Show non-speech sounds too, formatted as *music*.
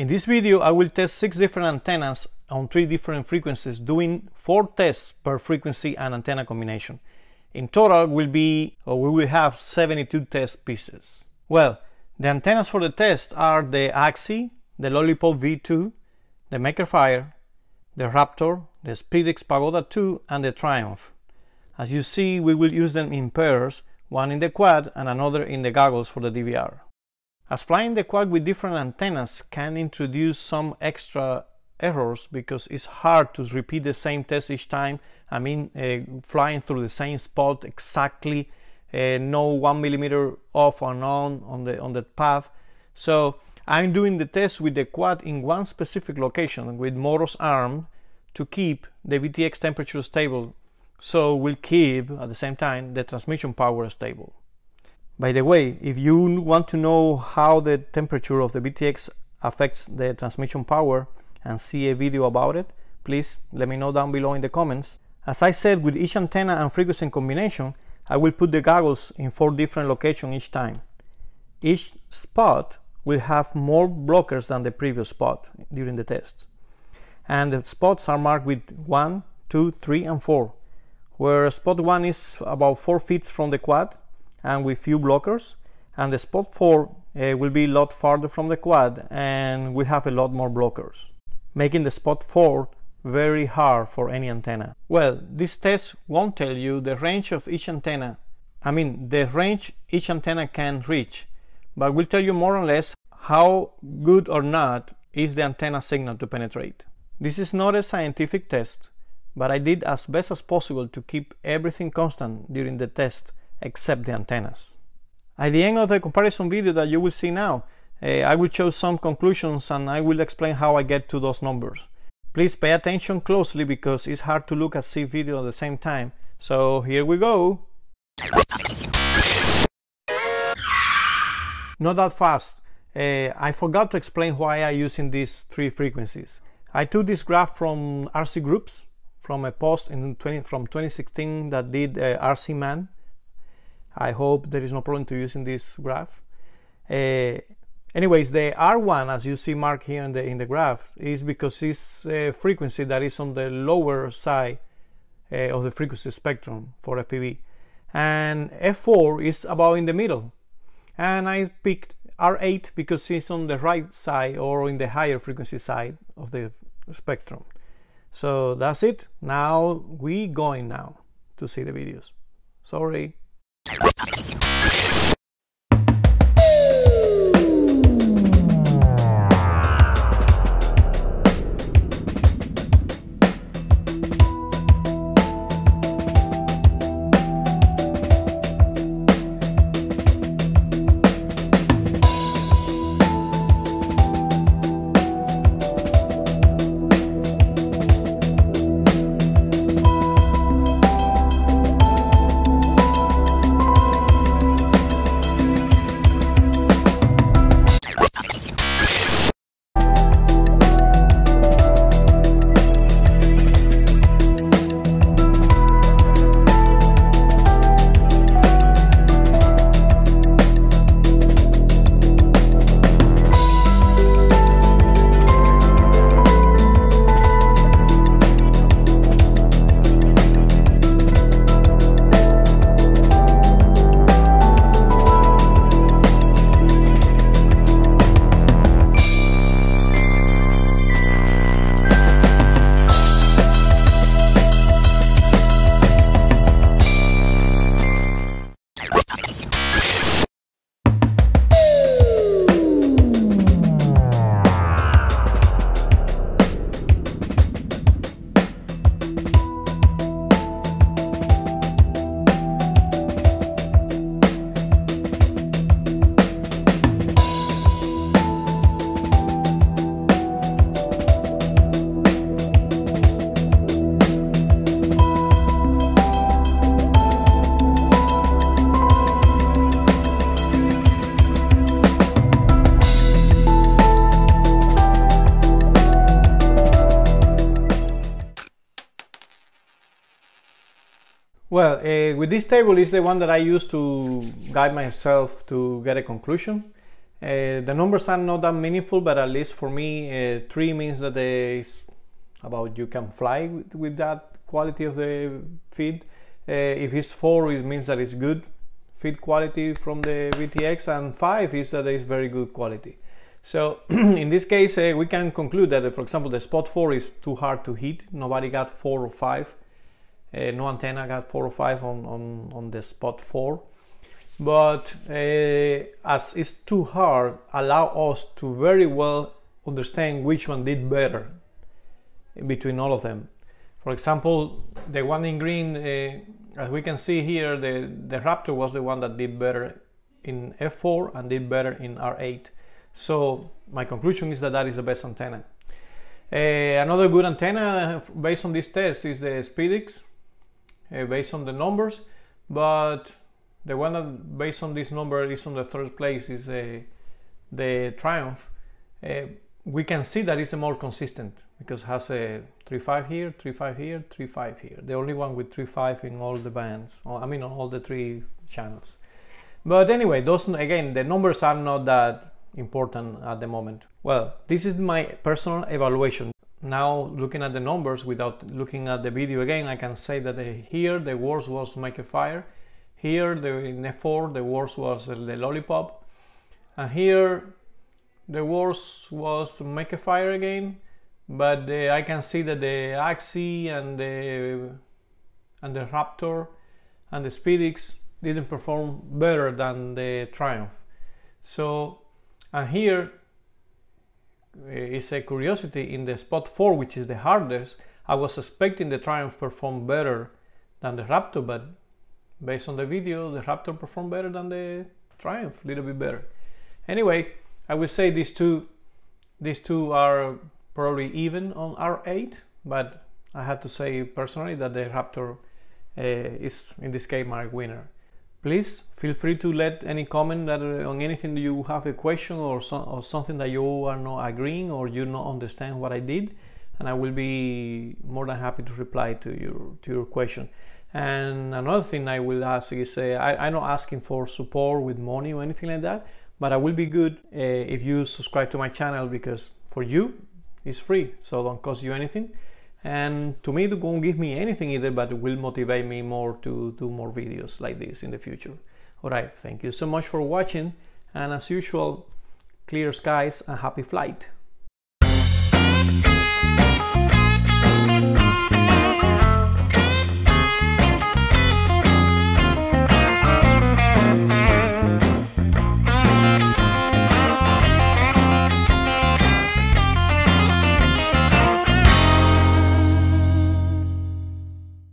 In this video I will test 6 different antennas on 3 different frequencies doing 4 tests per frequency and antenna combination. In total will be or we will have 72 test pieces. Well, the antennas for the test are the AXI, the Lollipop V2, the Makerfire, the Raptor, the Spedix Pagoda 2 and the Triumph. As you see we will use them in pairs, one in the quad and another in the goggles for the DVR. As flying the quad with different antennas can introduce some extra errors because it's hard to repeat the same test each time. I mean, uh, flying through the same spot exactly, uh, no one millimeter off or on on the on the path. So I'm doing the test with the quad in one specific location with motors arm to keep the VTX temperature stable. So we'll keep at the same time the transmission power stable. By the way, if you want to know how the temperature of the VTX affects the transmission power and see a video about it, please let me know down below in the comments. As I said, with each antenna and frequency combination, I will put the goggles in four different locations each time. Each spot will have more blockers than the previous spot during the test. And the spots are marked with 1, 2, 3 and 4, where spot 1 is about 4 feet from the quad and with few blockers and the spot 4 uh, will be a lot farther from the quad and we have a lot more blockers making the spot 4 very hard for any antenna. Well, this test won't tell you the range of each antenna. I mean, the range each antenna can reach, but will tell you more or less how good or not is the antenna signal to penetrate. This is not a scientific test, but I did as best as possible to keep everything constant during the test except the antennas. At the end of the comparison video that you will see now, uh, I will show some conclusions and I will explain how I get to those numbers. Please pay attention closely because it's hard to look at see video at the same time. So here we go. Not that fast. Uh, I forgot to explain why I using these three frequencies. I took this graph from RC Groups from a post in 20, from 2016 that did uh, RC Man I hope there is no problem to using this graph. Uh, anyways, the R1, as you see marked here in the in the graph, is because it's a frequency that is on the lower side uh, of the frequency spectrum for FPV, and F4 is about in the middle. And I picked R8 because it's on the right side or in the higher frequency side of the spectrum. So that's it. Now we going now to see the videos. Sorry. Just Well, uh, with this table is the one that I use to guide myself to get a conclusion. Uh, the numbers are not that meaningful, but at least for me, uh, three means that it's about you can fly with, with that quality of the feed. Uh, if it's four, it means that it's good feed quality from the VTX, and five is that it's very good quality. So *clears throat* in this case, uh, we can conclude that, uh, for example, the spot four is too hard to hit. Nobody got four or five. Uh, no antenna got four or five on, on, on the spot four. But uh, as it's too hard allow us to very well understand which one did better between all of them. For example the one in green uh, as we can see here the, the raptor was the one that did better in f4 and did better in r8 so my conclusion is that that is the best antenna. Another good antenna based on this test is the Spedix uh, based on the numbers but the one that based on this number is on the third place is uh, the Triumph. Uh, we can see that it's more consistent because it has a 3-5 here, 3-5 here, 3-5 here. The only one with 3-5 in all the bands, I mean on all the three channels. But anyway, those again, the numbers are not that important at the moment. Well, this is my personal evaluation. Now looking at the numbers without looking at the video again, I can say that here the worst was Makerfire here the, in F4 the worst was the lollipop. And here the worst was Makerfire again. But I can see that the Axie and the and the Raptor and the Spedix didn't perform better than the Triumph. So and here is a curiosity in the spot 4 which is the hardest I was expecting the Triumph perform better than the Raptor but based on the video, the Raptor performed better than the Triumph, a little bit better. Anyway, I would say these two, these two are probably even on R8, but I have to say personally that the Raptor uh, is in this case my winner. Please feel free to let any comment that uh, on anything you have a question or, so, or something that you are not agreeing or you not understand what I did, and I will be more than happy to reply to your to your question. And another thing I will ask is uh, I, am not asking for support with money or anything like that, but I will be good uh, if you subscribe to my channel because for you it's free, so don't cost you anything. And to me, it won't give me anything either, but it will motivate me more to do more videos like this in the future. Alright, thank you so much for watching, and as usual, clear skies and happy flight.